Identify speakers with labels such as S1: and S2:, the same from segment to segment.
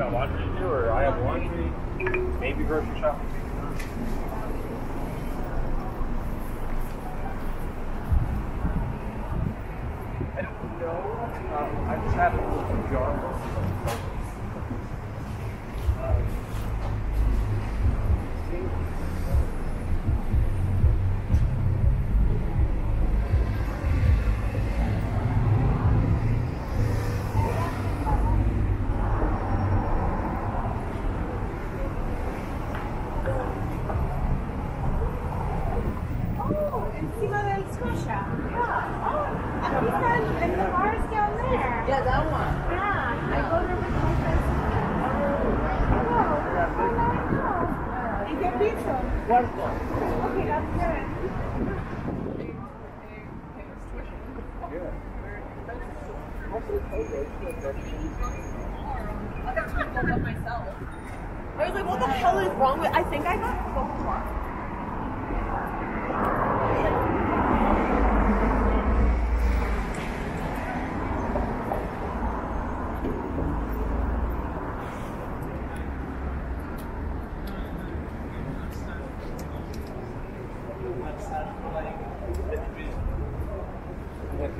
S1: got laundry to do, or I have laundry, maybe grocery shopping. I don't know. Um, I just have a jar.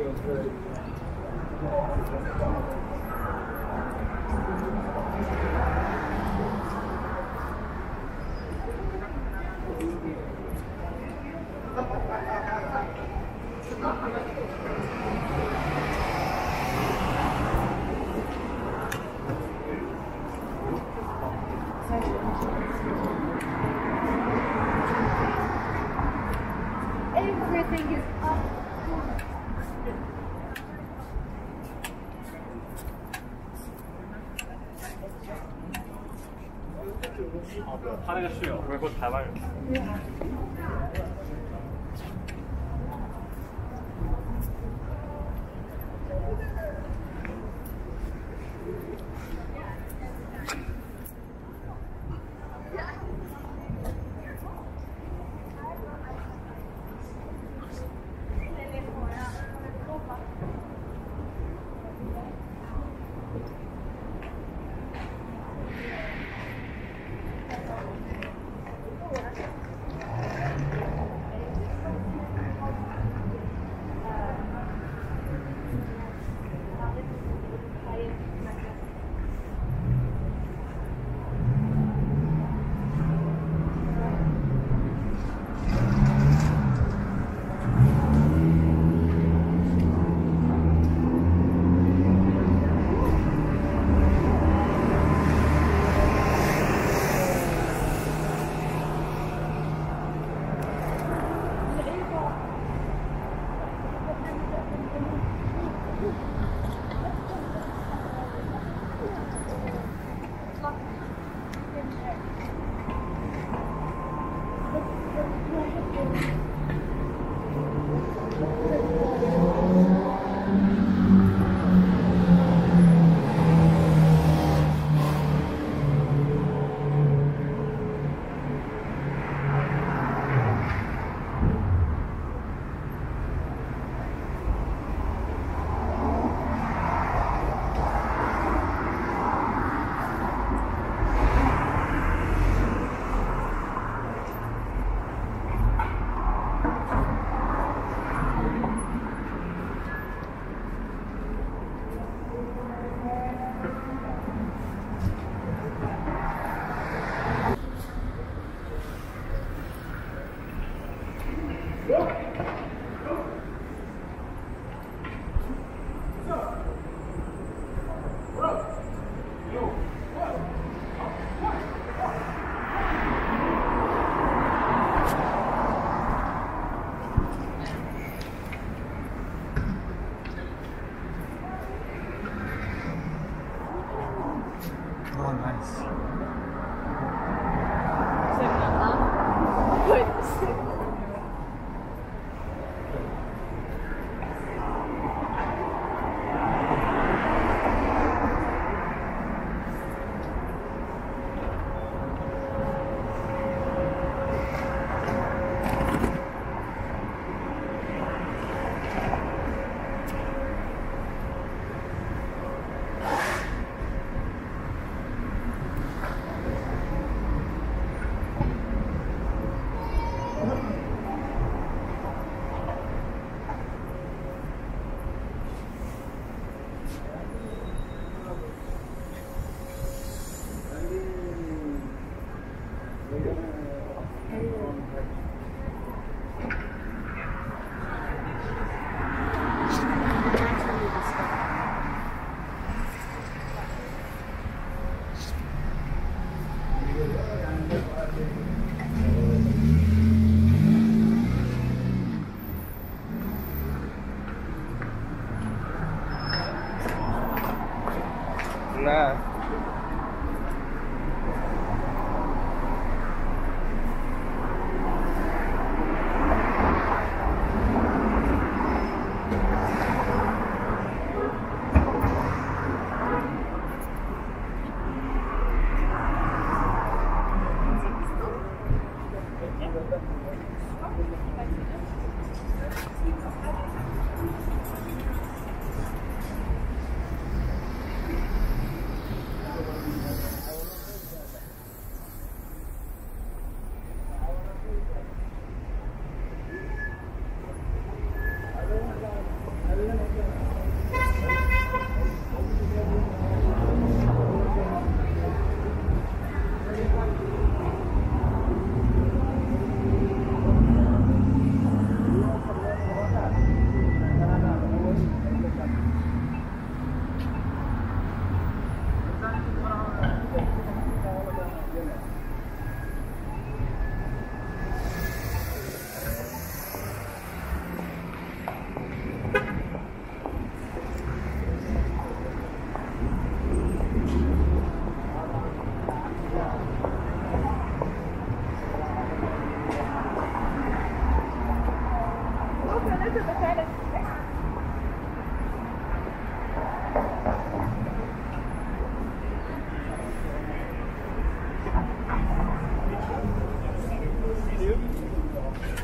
S1: feels good.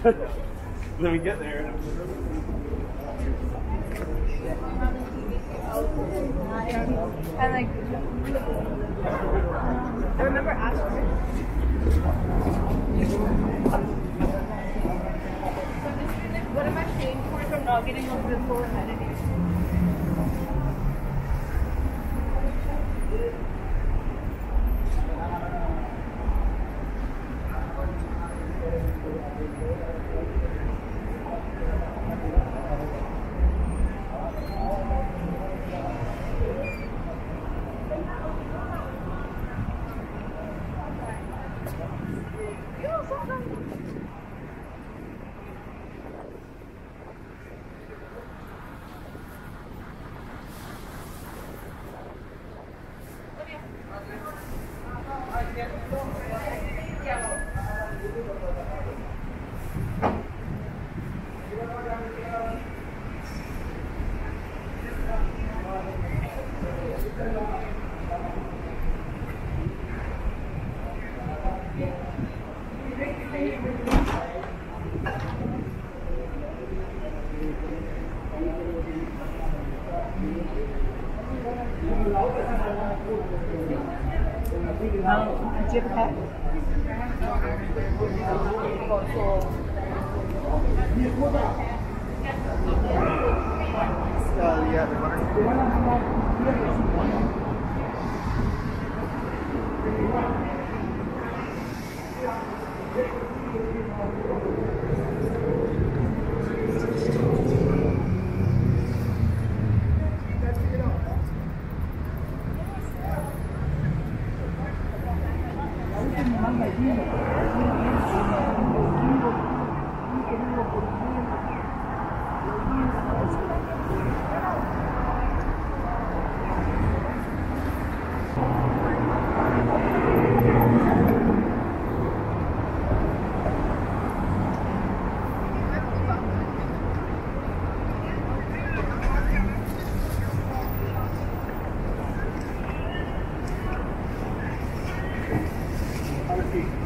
S2: Let me get there.
S3: And like, I remember asking what am I paying for if I'm not getting all the full amenities?
S4: Oh, banjir kayak sekalian Pero